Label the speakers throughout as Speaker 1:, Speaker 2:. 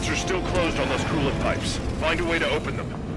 Speaker 1: gates are still closed on those coolant pipes. Find a way to open them.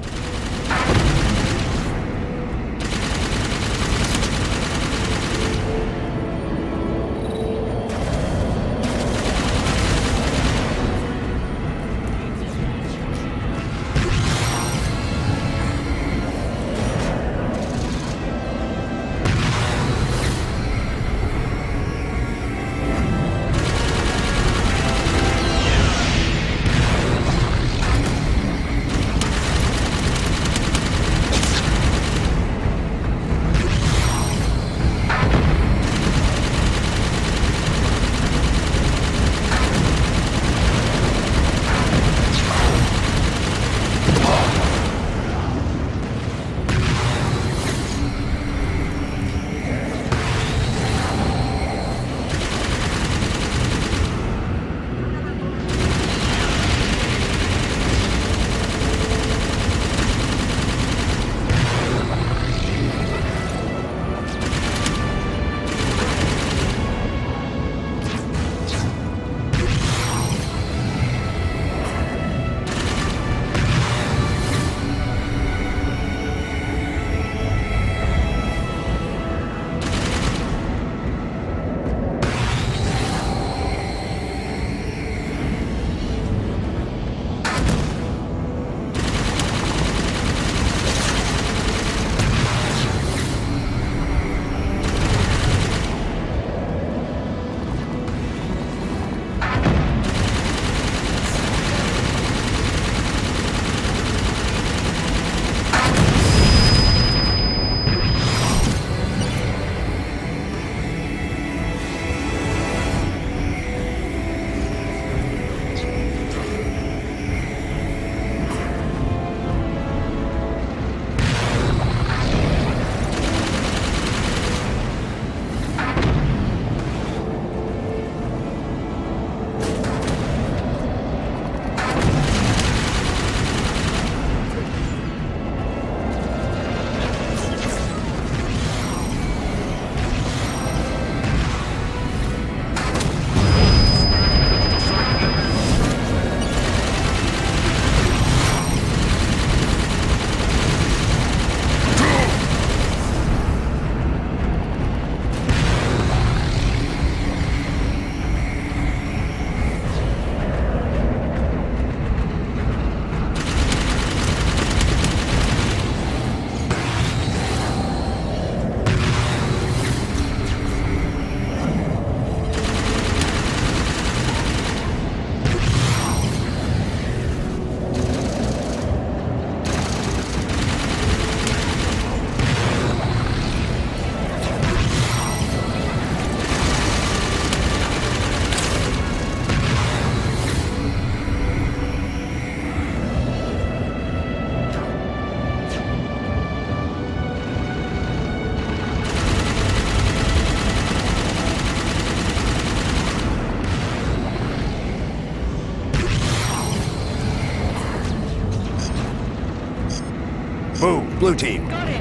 Speaker 2: Blue team.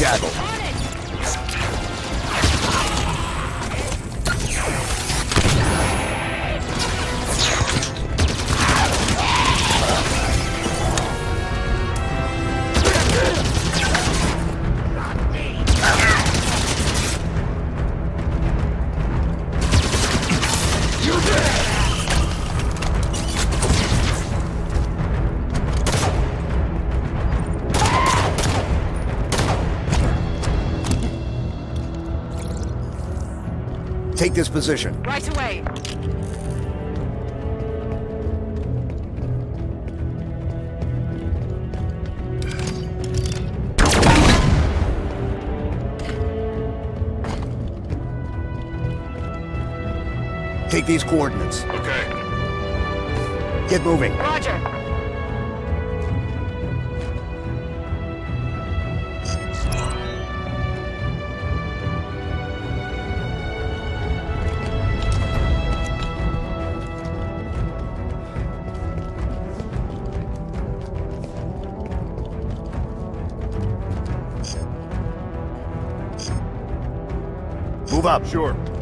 Speaker 2: Engage Take this position.
Speaker 3: Right away.
Speaker 2: Take these coordinates.
Speaker 1: Okay.
Speaker 2: Get moving.
Speaker 3: Roger.
Speaker 2: Up.
Speaker 1: Sure.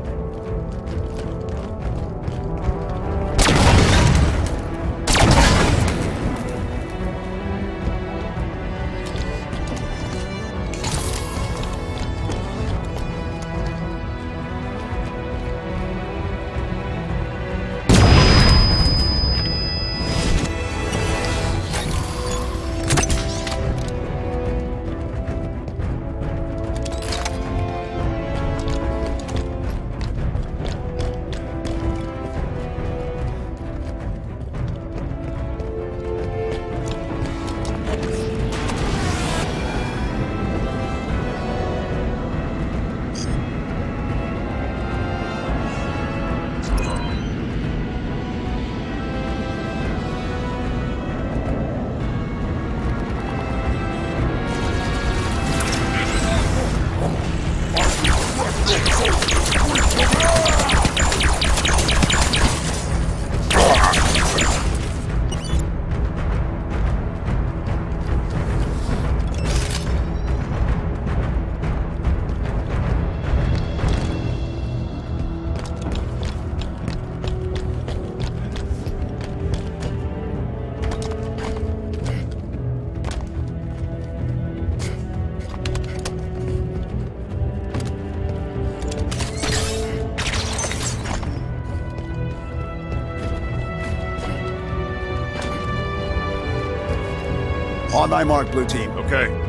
Speaker 2: On thy mark, blue team.
Speaker 1: Okay.